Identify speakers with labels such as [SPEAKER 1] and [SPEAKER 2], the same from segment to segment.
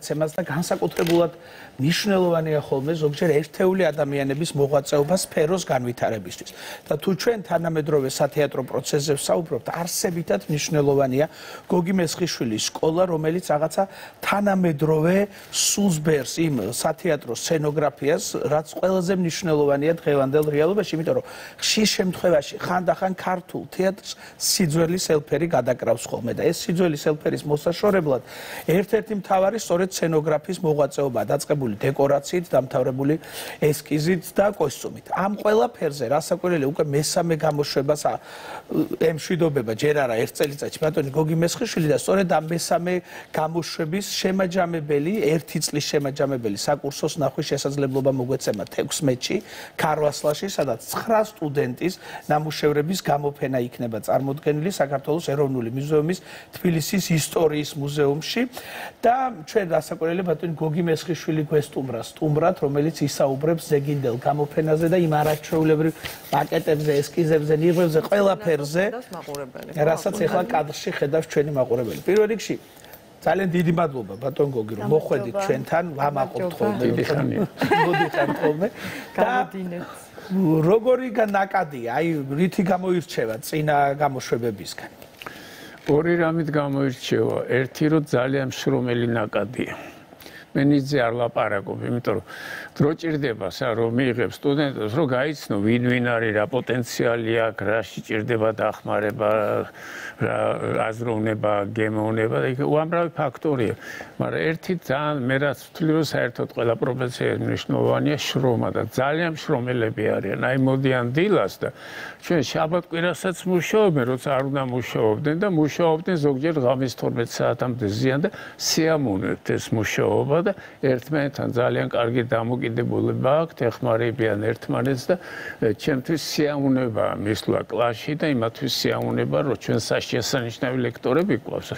[SPEAKER 1] ცემას და განსაკუთრებულად მნიშვნელოვანია ხოლმე ზოგჯერ ერთეული ადამიანების მოღვაწეობა სფეროს განვითარებისთვის. და თუ ჩვენ თანამედროვე სათეატრო პროცესზე ვსაუბრობთ, არსებითად მნიშვნელოვანია გოგი მესხიშვილის სკოლა, რომელიც რაღაცა თანამედროვე სულსბერს იმ სათეატრო სცენოგრაფიას, რაც ყველაზე მნიშვნელოვანია დღევანდელ რეალობაში, იმიტომ რომ ხშირ შემთხვევაში ხანდახან ქართულ თეატრს სიძველის ელფერი გადაკრავს ხოლმე და ეს სიძველის ელფერის მოსაშორებლად ერთ-ერთი მთავარი სწორედ სცენოგრაფის მოღვაწეობა დაწყებული დეკორაციით, დამთავრებული ესკიზით და კოსტუმით. ამ ყველაფერზე რასაკვირველია უკვე მესამე გამოშვებას ემშვიდობება ჯერ არა ერთ წელიწადში ბატონი გოგი მესხიშვილი და სწორედ ამ მესამე გამოშვების შემაჯამებელი, ერთი წლის შემაჯამებელი საკურსოს ნახვის შესაძლებლობა მოგვეცემა 16-ში ქარვასლაში, სადაც 9 სტუდენტის ნამუშევრების გამოფენა იქნება წარმოდგენილი საქართველოს ეროვნული მუზეუმის თბილისის ისტორიის მუზეუმში და ჩვენ გასაკვირელი ბატონი გოგი მესხიშვილი გვესტუმრა სტუმრად, რომელიც ისაუბრებს ზეგინდელ გამოფენაზე და იმ არაჩვეულებრივ პაკეტებზე, ესკიზებზე, ნიღბებზე, ყველაფერზე. რასაც ახლა კადრში ხედავს ჩვენი მაყურებელი. პირველ რიგში ძალიან დიდი მადლობა ბატონ გოგი რომ მოხვედით ჩვენთან, ვამაყობთ ხოლმე.
[SPEAKER 2] დიდი ხანია.
[SPEAKER 1] მოდიხარ ხოლმე.
[SPEAKER 3] გამოდინეთ.
[SPEAKER 1] როგორი ნაკადია? აი, რითი გამოირჩევა წინა გამოშვებებისგან?
[SPEAKER 2] ორი რამით გამოირჩევა. ერთი რომ ძალიან შრომელი ნაკადია. მე ნიძე არ ლაპარაკობ, იმიტომ რომ დრო ჭირდება სა რომ მიიღებ სტუდენტებს, რომ გაიცნო ვინ ვინ არის, რა პოტენციალი აქვს, რა შეჭirdება დახმარება, რა აზროვნება, გემოვნება, იქ უამრავი ფაქტორია. მაგრამ ერთი ძალიან მე რაც ვთვლი რომ საერთოდ ყველა პროფესია მნიშვნელოვანია შრომა და ძალიან შრომელები არიან. აი მოდიან დილას და ჩვენ შაბათ-კვირასაც მუშაობენ, როცა არ უნდა მუშაობდნენ და მუშაობდნენ ზოგჯერ ღამის 12 საათამდე ზიან და სიამოვნებთ ეს მუშაობა და ერთმანეთთან ძალიან კარგი დამოკიდებულება აქვთ, ეხმარებიან ერთმანეთს და ჩემთვის სიამოვნება მისვლა კლასში და იმათვის სიამოვნება რომ ჩვენ საშიასანიშნავი ლექტორები გვყავს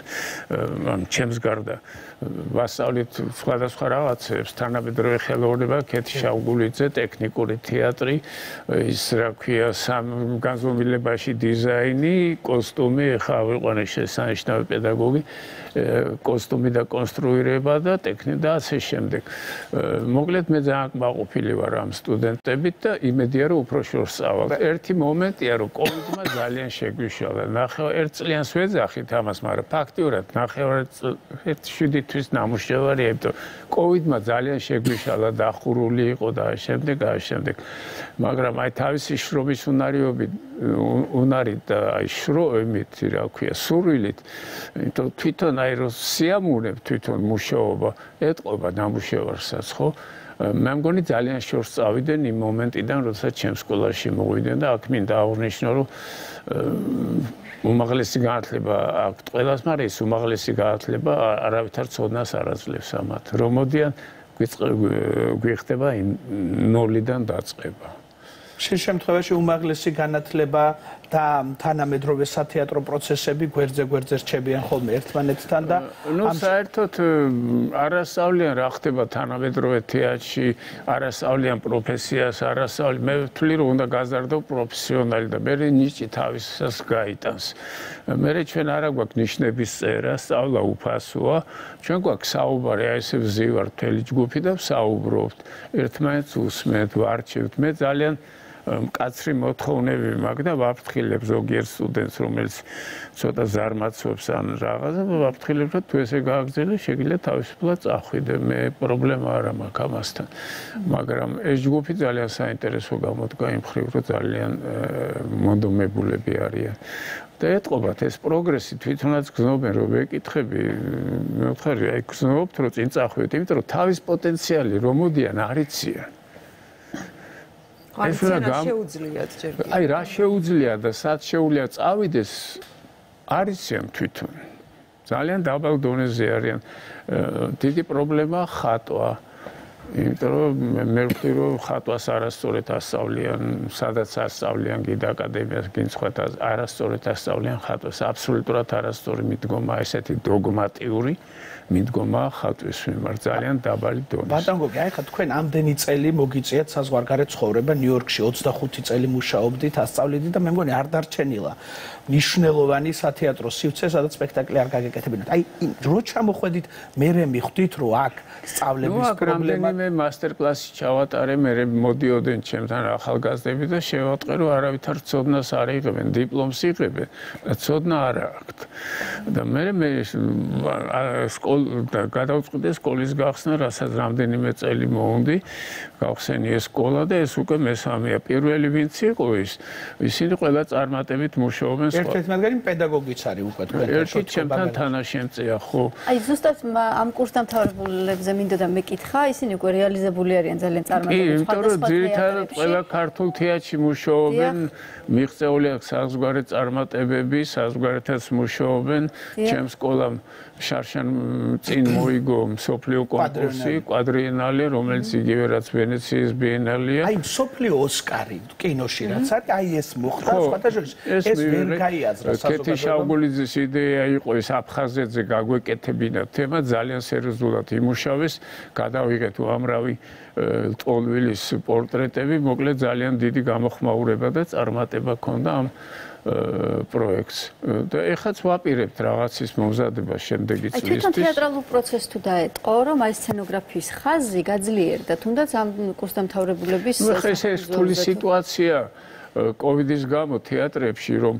[SPEAKER 2] ამ ჩემს გარდა ვასწავლით სხვადასხვა რაღაცებს. თანამედროვე ხელოვნება კეთი შავგულიძე ტექნიკური თეატრი ის რა ქვია სამ განზომილებაში დიზაინი კოსტუმი ხა ვიყვანე შესანიშნავი პედაგოგი კოსტუმი და კონსტრუირება და ტექნიკა და ასე შემდეგ. მოკლედ მე ძალიან მაყოფილი ვარ ამ სტუდენტებით და იმედია რომ უფრო შორს წავალ ერთი მომენტია რომ კოვიდმა ძალიან შეგვიშალა. ნახე ერთ წლიანს ვეძახით ამას მაგრამ ფაქტიურად ნახე ერთ 7 თვის ნამუშევარი ებდო კოვიდმა ძალიან შეგვიშალა დახურული იყო და შემდეგ და შემდეგ. მაგრამ აი თავისი შრომის უნარიობით უნარით და აი შრომით რა ქვია სურვილით იმიტომ თვითონ აი რო სიამოვნებ თვითონ მუშაობა ეტყობა ნამუშევარსაც ხო მე მგონი ძალიან შორს წავიდნენ იმ მომენტიდან როდესაც ჩემ სკოლაში მოვიდნენ და აქ მინდა აღნიშნო რომ უმაღლესი განათლება აქვს ყველას, მაგრამ ეს უმაღლესი განათლება არავითარ ცოდნას არ აძლევს ამათ. რომ მოდიან გვიხდება იმ ნოლიდან დაწყება.
[SPEAKER 1] შენ შემთხვევაში უმაღლესი განათლება და თანამედროვე სათეატრო პროცესები გვერდზე გვერდზე რჩებიან ხოლმე ერთმანეთთან და
[SPEAKER 2] ნუ საერთოდ არასავლიან რა ხდება თანამედროვე თეატრში, არასავლიან პროფესიას, არასავლ მე ვთვლი რომ უნდა გაზარდო პროფესიონალი და მე ნიჭი თავისას გაიტანს. მე ჩვენ არა გვაქვს ნიშნების წერა, სწავლა უფასოა. ჩვენ გვაქვს საუბარი, აი ესე ვზივარ მთელი ჯგუფი და საუბრობთ. ერთმანეთს უსმენთ, ვარჩევთ. მე ძალიან მკაცრი მოთხოვნები მაქვს და ვაფრთხილებ ზოგიერთ სტუდენტს რომელიც ცოტა ზარმაცობს ან რაღაცა ვაფრთხილებ რომ თუ ესე გააგზელე შეგიძლია თავისუფლად წახვიდე. მე პრობლემა არ მაქვს ამასთან მაგრამ ეს ჯგუფი ძალიან საინტერესო გამოდგა იმ ხრივ რომ ძალიან მონდომებულები არიან. და ეთყობათ ეს პროგრესი თვითონაც გზნობენ რომ ეკითხები მე ვხარი აი გზნობთ რომ წინ წახვიდეთ იმიტომ რომ თავის პოტენციალი რომ მოდიან არიციან
[SPEAKER 3] ეს რა შეუძლიათ ჯერ კი.
[SPEAKER 2] აი რა შეუძლია და სად შეუძლია წავიდეს არიციან თვითონ. ძალიან დაბალ დონეზე არიან. დიდი პრობლემა ხატვა იმიტომ რომ მე ვფიქრობ რომ ხატვას არასწორად ასწავლიან, სადაც ასწავლიან კიდე აკადემიას, გინ სხვათა არასწორად ასწავლიან ხატვას, აბსოლუტურად არასწორი მიდგომა ესეთი დოგმატიური მიდგომა ხატვის მიმართ ძალიან დაბალი დონის.
[SPEAKER 1] ბატონ გოგი, აი ხა თქვენ ამდენი წელი მოგიწიეთ საზღვარგარეთ ცხოვრება ნიუ-იორკში 25 წელი მუშაობდით, ასწავლიდით და მე მგონი არ დარჩენილა ნიშნელოვანი სათეატრო სივრცე, სადაც სპექტაკლი არ გაგეკეთებინათ. აი რო ჩამოხვედით, მე მე მიხვდით რომ აქ სწავლების პრობლემა
[SPEAKER 2] მე მასტერ-კლასი ჩავატარე, მე მოდიოდნენ ჩემთან ახალგაზრდები და შევატყე რომ არავითარ ცოდნას არ იღებენ, დიპლომს იღებენ, ცოდნა არ აქვთ. და მე მე სკოლა გადავწყვიტე სკოლის გახსნა, რასაც რამდენიმე წელი მოუნდი, გავხსენი ეს სკოლა და ეს უკვე მესამეა. პირველი ვინც იყო ის, ისინი ყველა წარმატებით მუშაობენ
[SPEAKER 1] სხვა. ერთ-ერთი მათგანი პედაგოგიც არის უკვე თქვენ.
[SPEAKER 2] ერთი ჩემთან თანაშემწეა, ხო.
[SPEAKER 4] აი ზუსტად ამ კურსდამთავრებულებზე მინდოდა მეკითხა, ისინი უკვე რეალიზებული არიან ძალიან
[SPEAKER 2] კი, იმიტომ რომ ძირითადად ყველა ქართულ თეატრში მუშაობენ, მიღწეული აქვს საზღვარი წარმატებები, საზღვარეთაც მუშაობენ, ჩემ სკოლამ შარშან წინ მოიგო მსოფლიო კონკურსი კვადრიენალე რომელიც იგივე რაც ვენეციის ბიენალეა
[SPEAKER 1] აი მსოფლიო ოსკარი კინოში რაც არის აი ეს მოხდა სხვადასხვა ეს ვერ გაიაზრა
[SPEAKER 2] საზოგადოებამ კეთი შაუგულიძის იდეა იყო ეს აფხაზეთზე გაგვეკეთებინა თემა ძალიან სერიოზულად იმუშავეს. გადავიღეთ უამრავი ტოლვილის პორტრეტები. მოკლედ ძალიან დიდი გამოხმაურება და წარმატება ჰქონდა ამ პროექტს და ეხაც ვაპირებთ რაღაცის მომზადება შემდეგი წლისთვის.
[SPEAKER 4] თვითონ თეატრალურ პროცესს თუ დაეტყო, რომ აი სცენოგრაფიის ხაზი გაძლიერდა, თუნდაც ამ კურსდამთავრებულების
[SPEAKER 2] ეს ეს რთული სიტუაცია კოვიდის გამო თეატრებში რომ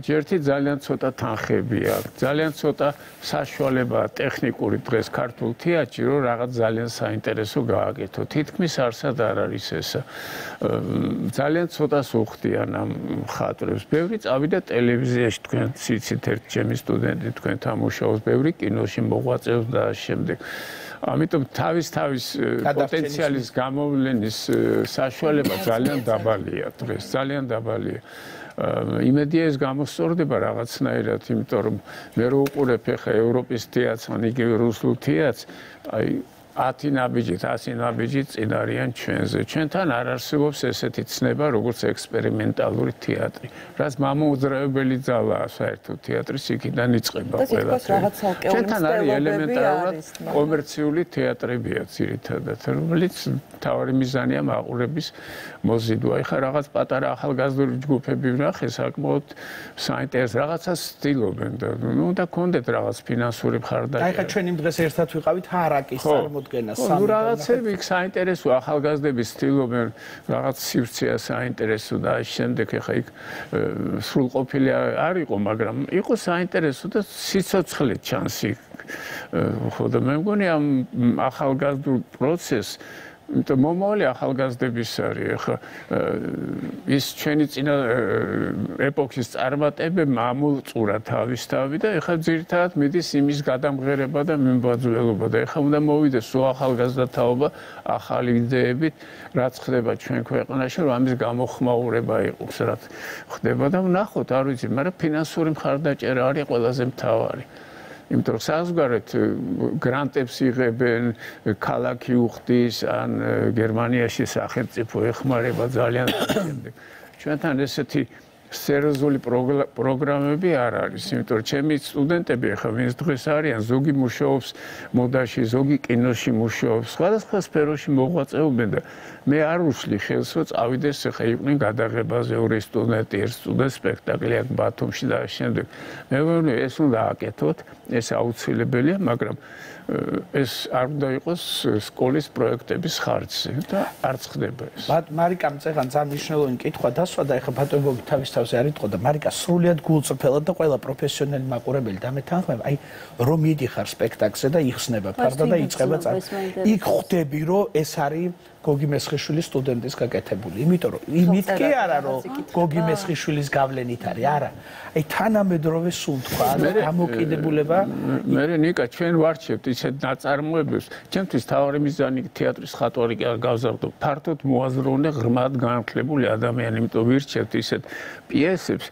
[SPEAKER 2] ჯერთი ძალიან ცოტა თანხები აქვს, ძალიან ცოტა საშუალება ტექნიკური დღეს ქართულ თეატრში რომ რაღაც ძალიან საინტერესო გააკეთო. თითქმის არსად არ არის ეს. ძალიან ცოტას უხდიან ამ ხატრებს. ბევრი წავიდა ტელევიზიაში თქვენ ციცით ერთ ჩემი სტუდენტი თქვენთან მუშაობს, ბევრი კინოში მოღვაწეობს და შემდეგ. ამიტომ თავის თავის პოტენციალის გამოვლენის საშუალება ძალიან დაბალია დღეს, ძალიან დაბალია. იმედია ეს გამოსწორდება რაღაცნაირად, იმიტომ რომ მე რო უყურებ ახლა ევროპის თეატრს, ან იგივე რუსულ თეატრს, აი 10 ნაბიჯით, 100 ნაბიჯით წინ არიან ჩვენზე. ჩვენთან არ არსებობს ესეთი ცნება, როგორც ექსპერიმენტალური თეატრი. რაც მამოუძრავებელი ძალაა საერთოდ თეატრის იქიდან იწყება
[SPEAKER 3] ყველაფერი.
[SPEAKER 2] ჩვენთან არის ელემენტარულად კომერციული თეატრებია ძირითადად, რომელიც თავი მიზანია მაყურების მოზიდვა. ეხლა რაღაც პატარა ახალგაზრდული ჯგუფები ვნახე, საკმაოდ საინტერესო რაღაცას ცდილობენ და ნუ და კონდეთ რაღაც ფინანსური მხარდაჭერა.
[SPEAKER 1] და ეხლა ჩვენ იმ დღეს ერთად ვიყავით ჰარაკის წარმო წარმოდგენა
[SPEAKER 2] სამი. ნუ რაღაცები იქ საინტერესო ახალგაზრდები სტილობენ რაღაც სივრცეა საინტერესო და შემდეგ ახლა იქ სრულყოფილი არ იყო, მაგრამ იყო საინტერესო და სიცოცხლე ჩანს იქ. ხო და მე მგონი ამ ახალგაზრდულ პროცესს იმიტომ მომავალი ახალგაზრდების არის ხა ის ჩვენი წინა ეპოქის წარმატებები მამულწურა თავისთავად და ეხლა ძირითადად მიდის იმის გადამღერება და მიმბაძველობა და ეხლა უნდა მოვიდეს სულ ახალგაზრდა თაობა ახალი იდეებით რაც ხდება ჩვენ ქვეყანაში რომ ამის გამოხმაურება იყოს რაც ხდება და ვნახოთ არ ვიცი მაგრამ ფინანსური მხარდაჭერა არის ყველაზე მთავარი იმიტომ რომ საზღვარეთ გრანტებს იღებენ ქალაქი უხდის ან გერმანიაში სახელმწიფო ეხმარება ძალიან შემდეგ ჩვენთან ესეთი სერიოზული პროგრამები არ არის, იმიტომ რომ ჩემი სტუდენტები ახლა ვინც დღეს არიან, ზოგი მუშაობს მოდაში, ზოგი კინოში მუშაობს, სხვადასხვა სფეროში მოღვაწეობენ და მე არ უშლი ხელს, რომ წავიდეს ახლა იყვნენ გადაღებაზე ორი სტუდენტი, ერთ სტუდენტ სპექტაკლი აქ ბათუმში და შემდეგ. მე ვეუბნები ეს უნდა აკეთოთ, ეს აუცილებელია, მაგრამ ეს არ უნდა იყოს სკოლის პროექტების ხარჯზე და არც ხდება ეს.
[SPEAKER 1] ბატ მარიკამ წეგან ძალიან მნიშვნელოვანი კითხვა დასვა და ეხა ბატონბოგი თავის თავზე არ იტყოდა მარიკა სრულიად გულწრფელად და ყველა პროფესიონალი მაყურებელი დამეთანხმება აი რომ მიდიხარ სპექტაკლზე და იხსნება ფარდა და იწება წა იქ ხვდები რომ ეს არის გოგი მესხიშვილის სტუდენტის გაკეთებული. იმიტომ რომ იმით კი არა რომ გოგი მესხიშვილის გავლენით არის, არა. აი თანამედროვე სუნთქვა და გამოკიდებულება იწება.
[SPEAKER 2] მე ნიკა ჩვენ ვარჩევთ ისეთ ნაწარმოებებს. ჩემთვის თავარი მიზანი თეატრის ხატვარი კი არ გავზარდო. ფართოდ მოაზროვნე ღრმად განხლებული ადამიანი, იმიტომ ვირჩევთ ისეთ პიესებს,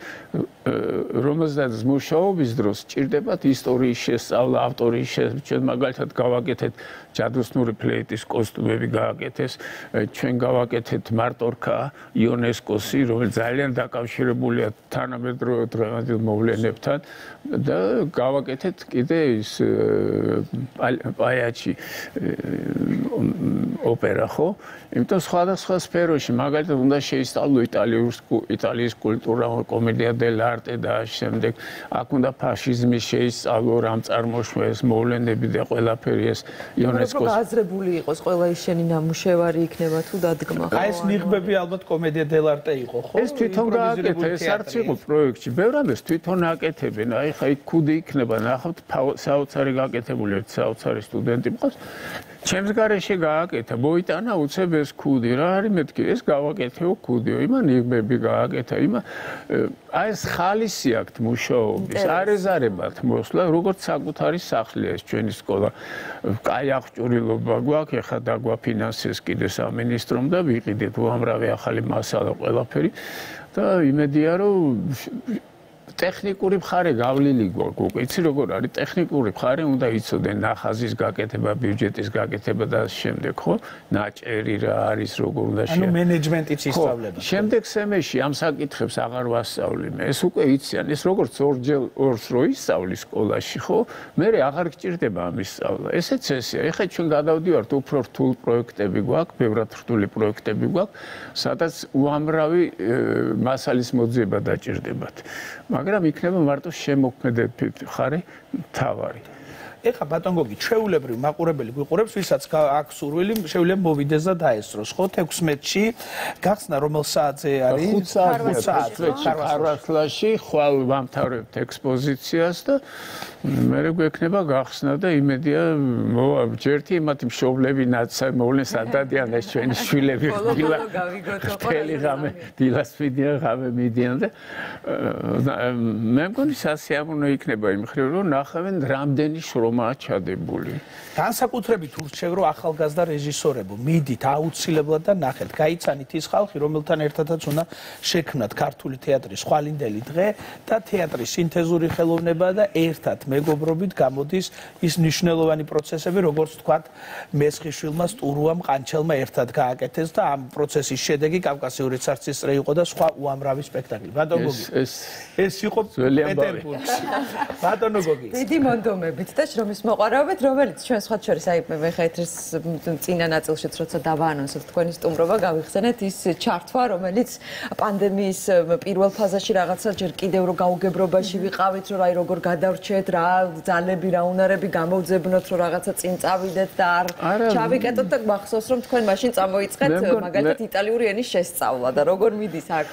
[SPEAKER 2] რომელზეც მუშაობის დროს ჭირდებათ ისტორიის შესწავლა, ავტორის შესწავლა. ჩვენ მაგალითად გავაკეთეთ ჯადოსნური ფლეიტის კოსტუმები გააკეთეს, ჩვენ გავაკეთეთ მარტორქა იონესკოსი, რომელიც ძალიან დაკავშირებულია თანამედროვე დღევანდელ მოვლენებთან და გავაკეთეთ კიდე ის პაიაჩი ოპერა ხო? იმიტომ სხვადასხვა სფეროში, მაგალითად უნდა შეისწავლო იტალიის იტალიის კულტურა, კომედია დელარტე და შემდეგ აქ უნდა ფაშიზმის შეისწავლო, რამ წარმოშვის მოვლენები და ყველაფერი ეს
[SPEAKER 3] იონესკოს გააზრებული იყოს ყველა ის შენი ნამუშევარი იქნება თუ დადგმა
[SPEAKER 1] ხო? აი ეს ნიღბები ალბათ კომედია დელარტე იყო ხო?
[SPEAKER 2] ეს თვითონ გააკეთა, ეს არც იყო პროექტში. ბევრად ეს თვითონ აკეთებენ. აი ხა იქ ქუდი იქნება, ნახავთ საოცარი გაკეთებული ერთ საოცარი სტუდენტი მყავს. ჩემს garaშე გააკეთა, მოიტანა უცებ ეს ქუდი. რა არის მეთქი? ეს გავაკეთეო ქუდიო. იმან იღბები გააკეთა. იმა აი ეს ხალისი აქვთ მუშაობის. არეზარებათ მოსვლა, როგორც საკუთარი სახლია ეს ჩვენი სკოლა. კაი აღჭურვილობა გვაქვს, ეხა დაგვაფინანსეს კიდე სამინისტრომ და ვიყიდეთ უამრავი ახალი მასალა ყველაფერი. და იმედია რომ ტექნიკური მხარე გავლილი გვაქვს. იცი როგორ არის ტექნიკური მხარე უნდა იცოდე ნახაზის გაკეთება, ბიუჯეტის გაკეთება და შემდეგ ხო? ნაჭერი რა არის, როგორ უნდა
[SPEAKER 1] შე. ანუ მენეჯმენტიც ისწავლება.
[SPEAKER 2] შემდეგ სემეში ამ საკითხებს აღარ ვასწავლი მე. ეს უკვე იციან, ეს როგორც ორჯერ ორს რო ისწავლის სკოლაში, ხო? მე აღარ გჭირდება ამის სწავლა. ესეც ესეა. ეხლა ჩვენ გადავდივართ უფრო რთულ პროექტები გვაქვს, ბევრად რთული პროექტები გვაქვს, სადაც უამრავი მასალის მოძიება დაჭირდებათ. მაგრამ იქნება მარტო შემოქმედებით ხარი თავარი.
[SPEAKER 1] ეხა ბატონ გოგი, ჩვეულებრივ მაყურებელი გვიყურებს, ვისაც აქვს სურვილი, შეუძლია მოვიდეს და დაესწროს, ხო? 16-ში გახსნა რომელ საათზე არის?
[SPEAKER 2] 5 საათზე, ხარვასლაში, ხვალ ვამთავრებთ ექსპოზიციას და მე გვექნება გახსნა და იმედია ჯერთი იმათი მშობლები ნაცა მოვლენ სადადიან ეს ჩვენი შვილები
[SPEAKER 3] დილა გავიგოთ
[SPEAKER 2] ყველა ღამე დილას მიდიან ღამე მიდიან და მე მგონი სასიამოვნო იქნება იმ ხრივ რომ ნახავენ რამდენი რომაა ჩადებული.
[SPEAKER 1] განსაკუთრებით ურჩევრო ახალგაზრდა რეჟისორებო, მიდით აუცილებლად და ნახეთ, გაიცანით ის ხალხი, რომელთან ერთადაც უნდა შექმნათ ქართული თეატრის ხვალინდელი დღე და თეატრის სინთეზური ხელოვნება და ერთად მეგობრობით გამოდის ის მნიშვნელოვანი პროცესები, როგორც თქვათ მესხიშვილმა, სტურუამ, ყანჩელმა ერთად გააკეთეს და ამ პროცესის შედეგი კავკასიური ცარცისწრე იყო და სხვა უამრავი სპექტაკლი. ბატონო გოგი, ეს ეს იყო პეტერბურგში. ბატონო გოგი.
[SPEAKER 3] დიდი მონდომებით და შრომის მოყარებით რომელიც ჩვენ სხვა შორის აი მე ხა ეთრის წინა ნაწილშიც როცა დავაანონსოთ თქვენი სტუმრობა გავიხსენეთ ის ჩართვა რომელიც პანდემიის პირველ ფაზაში რაღაცა ჯერ კიდევ რო გაუგებრობაში ვიყავით რომ აი როგორ გადავრჩეთ რა ძალები რა უნარები გამოვძებნოთ რომ რაღაცა წინ წავიდეთ და არ ჩავიკეტოთ და მახსოვს რომ თქვენ მაშინ წამოიწყეთ მაგალითად იტალიური ენის შესწავლა და როგორ მიდის აქ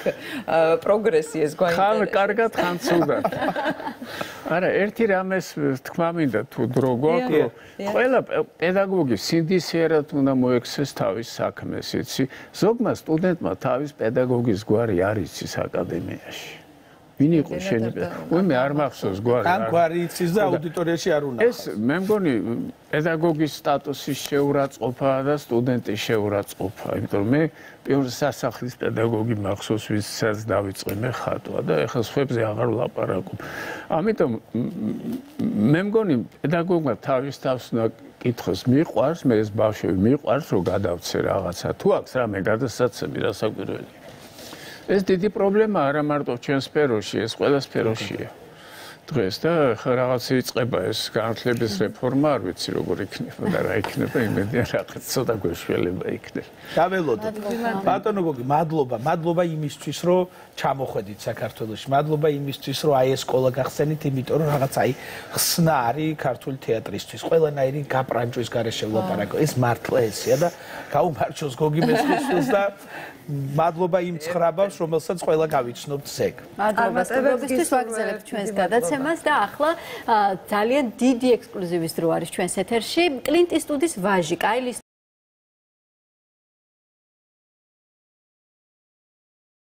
[SPEAKER 3] პროგრესი ეს
[SPEAKER 2] გვაინტერესებს. ხან კარგად ხან ცუდად არა ერთი რამეს თქვა მინდა თუ დრო გვაქვს რომ ყველა პედაგოგი სინდისიერად უნდა მოექცეს თავის საქმეს, იცი? ზოგმა სტუდენტმა თავის პედაგოგის გვარი არ იცის აკადემიაში. ვინ იყო შენი მე არ მახსოვს გვარი
[SPEAKER 1] ან გვარი იცის და აუდიტორიაში არ უნდა
[SPEAKER 2] ეს მე მგონი პედაგოგის სტატუსის შეურაცხყოფა და სტუდენტის შეურაცხყოფა. იმიტომ რომ მე პირველ სასახლის პედაგოგი მახსოვს ვისაც დავიწყე მე ხატვა და ეხლა სხვებზე აღარ ვლაპარაკობ ამიტომ მე მგონი პედაგოგმა თავის თავს უნდა კითხოს მიყვარს მე ეს ბავშვი მიყვარს რომ გადავცე რაღაცა. თუ აქვს რამე გადასაცემი რასაკვირველია ეს დიდი პრობლემა არა მარტო ჩვენ სფეროში, ეს ყველა სფეროშია. დღეს და ხა რაღაც იწყება ეს განათლების რეფორმა, არ ვიცი როგორ იქნება და რა იქნება, იმედია რაღაც ცოტა გვეშველება იქნება.
[SPEAKER 1] დაველოდოთ. ბატონო გოგი, მადლობა, მადლობა იმისთვის, რომ ჩამოხვედით საქართველოში. მადლობა იმისთვის, რომ აი ეს სკოლა გახსენით, იმიტომ რომ რაღაც აი ხსნა არის ქართული თეატრისთვის. ყველანაირი გაპრანჭვის გარეშე ვლაპარაკო. ეს მართლა ესია და გაუმარჯოს გოგი მესხისთვის და მადლობა იმ ცხრაბავს, რომელსაც ყველა გავიცნობთ ზეგ.
[SPEAKER 4] მადლობა სტუმრობისთვის ვაგზავნებთ ჩვენს გადაცემას და ახლა ძალიან დიდი ექსკლუზივის დრო არის ჩვენს ეთერში. კლინტ ისტუდის ვაჟი, კაილის